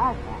Arthur.